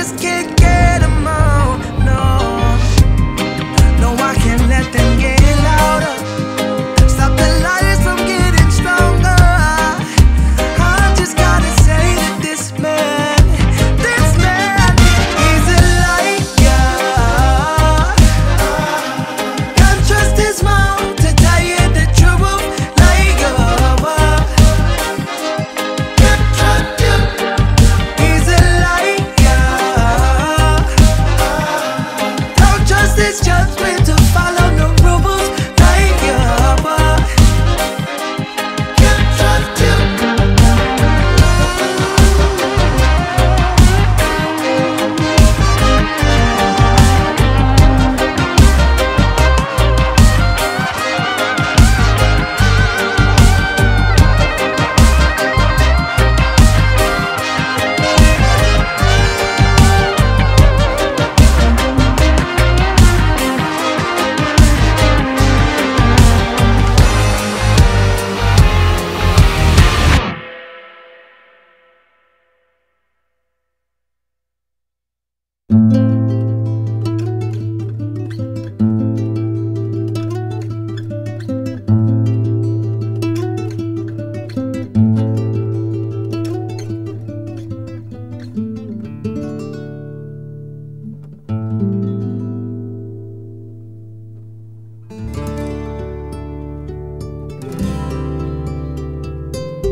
just can't get cuentos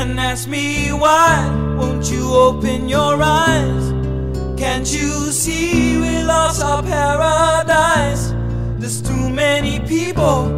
and ask me why won't you open your eyes? Can't you see we lost our paradise? There's too many people,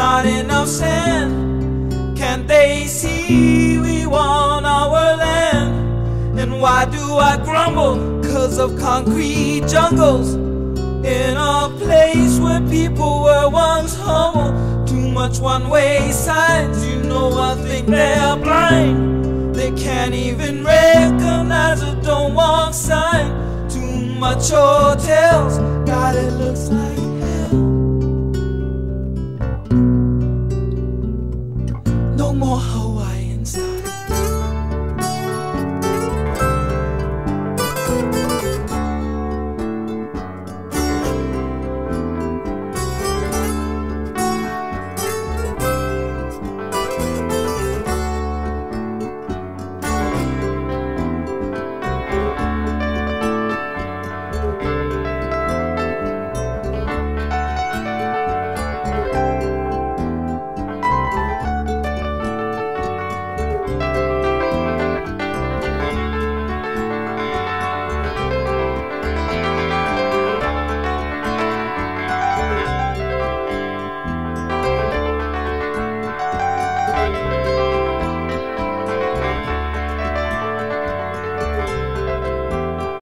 not enough sand. Can't they see we want our land? And why do I grumble? Cause of concrete jungles in a place where people were once humble much one-way signs You know I think they're blind. They can't even recognize a don't walk sign. Too much hotels, God it looks like hell. No more hotels